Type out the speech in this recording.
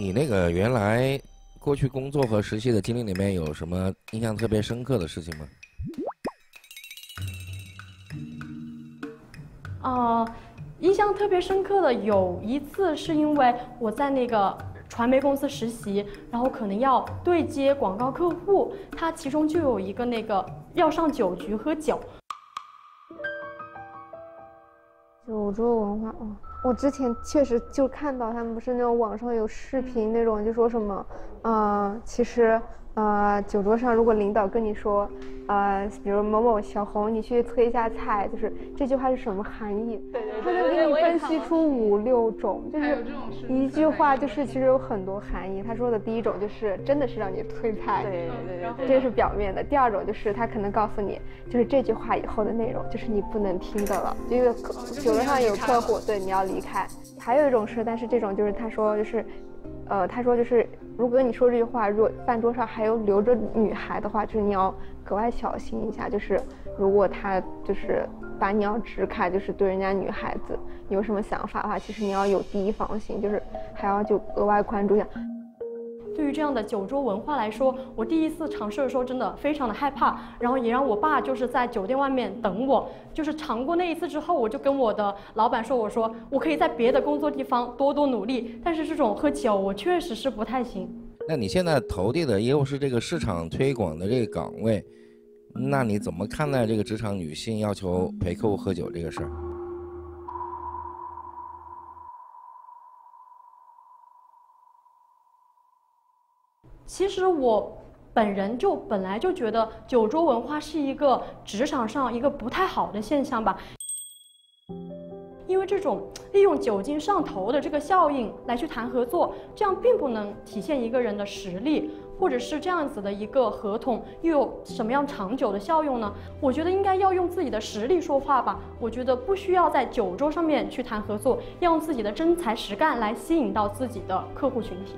你那个原来过去工作和实习的经历里面有什么印象特别深刻的事情吗？啊，印象特别深刻的有一次是因为我在那个传媒公司实习，然后可能要对接广告客户，它其中就有一个那个要上酒局喝酒。酒桌文化哦，我之前确实就看到他们不是那种网上有视频那种，就说什么，嗯，其实。呃，酒桌上如果领导跟你说，呃，比如某某小红，你去催一下菜，就是这句话是什么含义？对对对，他能给你分析出五六种，就是一句话就是其实有很多含义。他说的第一种就是真的是让你催菜，对对对，这是表面的。第二种就是他可能告诉你，就是这句话以后的内容就是你不能听的了，因为酒桌上有客户，对，你要离开。还有一种是，但是这种就是他说就是。呃，他说就是，如果你说这句话，如果饭桌上还有留着女孩的话，就是你要格外小心一下。就是如果他就是把你要支开，就是对人家女孩子有什么想法的话，其实你要有提防心，就是还要就额外关注一下。对于这样的酒桌文化来说，我第一次尝试的时候真的非常的害怕，然后也让我爸就是在酒店外面等我。就是尝过那一次之后，我就跟我的老板说：“我说我可以在别的工作地方多多努力，但是这种喝酒我确实是不太行。”那你现在投递的又是这个市场推广的这个岗位，那你怎么看待这个职场女性要求陪客户喝酒这个事儿？其实我本人就本来就觉得酒桌文化是一个职场上一个不太好的现象吧，因为这种利用酒精上头的这个效应来去谈合作，这样并不能体现一个人的实力，或者是这样子的一个合同又有什么样长久的效用呢？我觉得应该要用自己的实力说话吧。我觉得不需要在酒桌上面去谈合作，要用自己的真才实干来吸引到自己的客户群体。